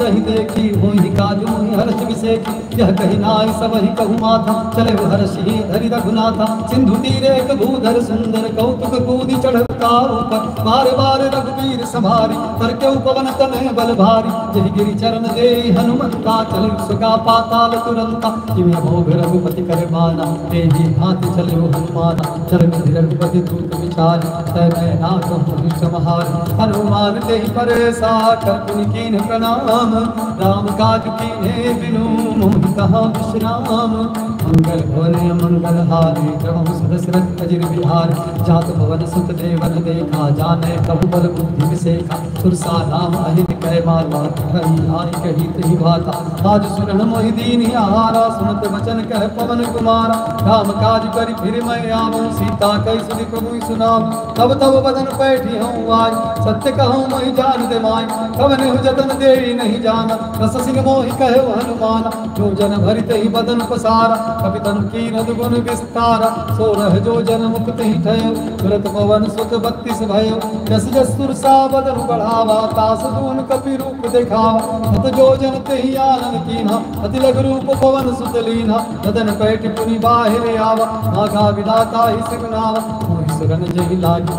तही देखी मोहि काज हर्ष विषेखी यह कही नाई सब ही कहु माथा। चले हर्ष ही धरि रघुनाथा। सिंधु तीरे भूधर सुंदर कौतुक कूदी चढ़ता ऊपर। बार बार रघुवीर सवारी कर के उपवन तनय बल भारी। जहि गिरि चरण दे हनुमंता चल सुगा पाताल तुरंता। जिम भोग रघुपति कर माना तेज़ी भांति चले हनुमाना। चरण धि रघुपति दूत विचार। तय नाथ मुनि समहार हनुमान ते परेसा कर पुनि कीन प्रणाम। राम काज कीने बिनु मोहि कहा विश्राम। मंगल भवन मंगल हारे प्रभु सदसरत अजिर विहार जात भवन सुत देवन देखा, जाने कबु बल बुद्धि से सुरसा राम अहित मार बात कही आई कही तही भाता आज सुरन मोहि दीन, आहारा सुनत वचन कह पवन कुमारा। राम काज करि फिर मैं आवूं सीता कई सुनि प्रभु सुनाम तब तब बदन पैठी हूँ आज सत्य कहूँ मैं जान दे माय। कवन हु जतन देरी नहीं जाना, रस सिंह मोहि कहे हनुमान। जो जन भरित ही बदन पसारा कपि तनु कीन गुण विस्तारा। सोरह जो जन मुक्त ही ठयो तुरत पवन सुत बत्तीस भयो। जस जस सुरसा बदन बढ़ावा, तास दून कपि रूप तेहि आनन कीन्हा अति लघु रूप पवन सुत बदन पैठ पुनि बाहिर आवा। जहि लाज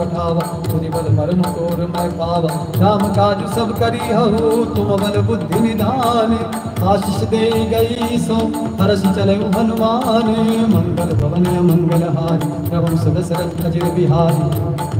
पुनि बल मरन तोर मैं पावा। राम काज सब करी तुम बल बुद्धि निधान। आशीष दे गई सो। हरस चले हनुमान। मंगल भवन मंगल हारी। प्रभु सदसरथ अजिर बिहारी।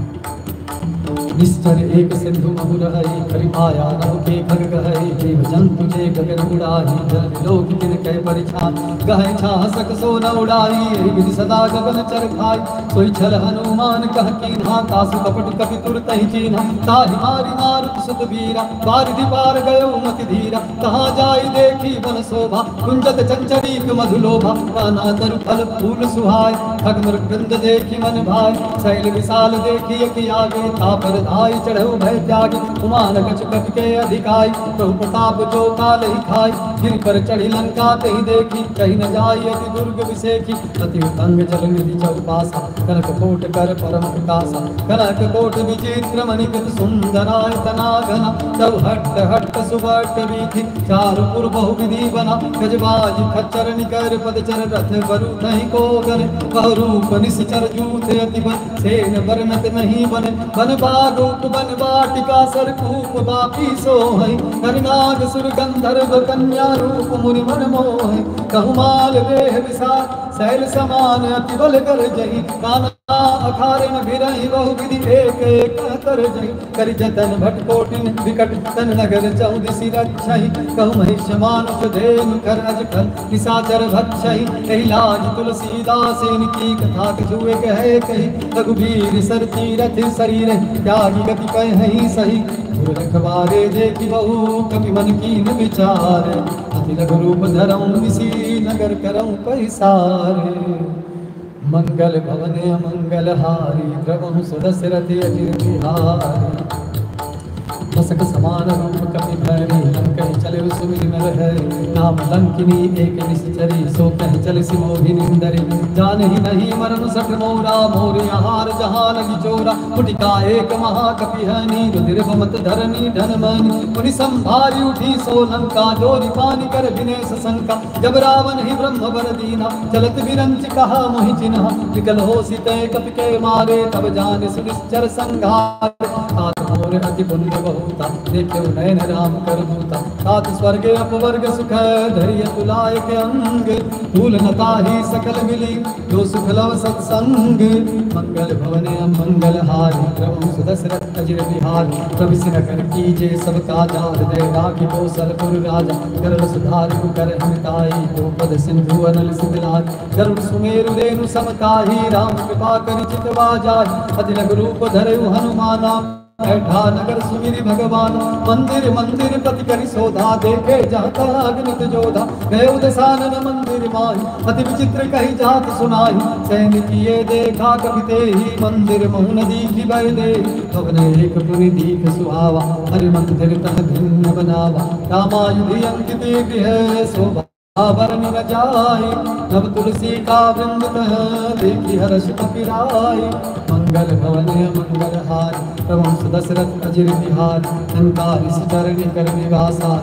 निश्चर एक सिंधु महुर हरि करि पाया रहो के खग गहै जीव जंतु जे गगन उड़ाही, जल लोक तिन कह परिछान गहै छा सक सो न उड़ाई एहि विधि सदा गगन चर खाई सोई छल हनुमान, कह कीन्हा तासु कपट कपि तुर तहि चीन्हा। ताहि मारि मारुत सुत वीरा बारिधि पार गयो मति धीरा। कहाँ जाई देखी बन शोभा कुंजत चंचरीक मधुलोभा नाना तरु फल फूल सुहाय खग मृगंद देखी मन भाई शैल विशाल देखी कि आगे तापर धाई चढ़ो भय त्यागी गच कट के अधिकाई प्रभु प्रताप जो काल ही खाई गिर पर चढ़ी लंका तही देखी, कहीं न जाई अति दुर्ग विसेखी अति तंग जल निधि चौपासा कनक कोट कर परम प्रकाशा कनक कोट विचित्र मणिकृत सुंदराय तब हट हट सुबट वीथि, चारु पुर बहु विधि बना। गजबाज खच्चर निकर पद चर रथ बरु नहीं को गन। बहु रूप निश्चर जूथ अति बन, सेन बरनत नहीं बन। बन बागोप बन वाटिका सरकूप बापी सोहै। नरनाग सुर गंधर्व कन्या रूप मुनि मन मोहै। कहु माल देह विसार, शैल समान अति बल कर जही। काना अखारे न भिरहि बहु विधि एक एक कर जही करि जतन भट कोटिन, विकट तन नगर चौदिसी रक्षहि कहु महिष मानुष धेनु करज खल निशाचर भक्षहि एहि लाज तुलसीदास इनकी कथा जुए कहे कही। रघुवीर सर तीरथ शरीर त्यागी गति कहि सही। रखवारे देखी बहु, कपि मन की न विचार। अति लघु रूप धरऊं, निसी नगर करऊं, पैसारे। मंगल भवने मंगल हारी द्रवहु सुदशरथ अजिर मसक समान रूप कपि भैरी लंकहि चले सुमिर नर है नाम लंकिनी, एक निश्चरी सो कह चल सिमोहि निंदरी। जान ही नहीं मरन सठ मोरा, मोर आहार जहाँ लगी चोरा। मुटिका एक महाकपि है नीर दिर्भमत धरनी धन मनी मुनि संभारी उठी सो लंका, जोरी पानी कर विनेश शंका जब रावण ही ब्रह्म वर दीना, चलत विरंच कहा मोहि चिन्ह। विकल हो सीते कपि के मारे, तब जान सुनिश्चर संघार। अति पुण्य बहुता देखो नयन राम कर दूता तात स्वर्ग, अपवर्ग, सुख, धैर्य तुलाय के अंग। फूल नता ही सकल मिली, जो सुख लव सत्संग। मंगल भवन मंगल हारी, प्रभु सुदशरथ अजिर बिहारी। प्रभु सिर कर कीजे सब काजा हृदय राखी कौशलपुर राजा। गरुड़ सुधार कर हमिताई द्रौपद सिंधु अनल सिद्धलाज गरुड़ सुमेरु रेणु समताही राम कृपा करि चितवा जाय अति रूप धरयु हनुमाना। बैठा नगर भगवान, मंदिर मंदिर पति करि सोधा देखे जाता अग्नित जोधा। गए दशानन मंदिर माही, अति विचित्र कही जात सुनाही। सैन किए देखा कवि ते ही मंदिर मौन दीखी बर दे भवन एक पुनि दीख सुहावा हरि मंदिर तह भिन्न बनावा। रामायुधि अंकित गृह शोभा। न जाय नव तुलसी का बिंदु देखी हर्ष कपिराय मंगल भवन मंगल हार प्रभु दशरथ अजिर बिहार संकार चरण कर निवासा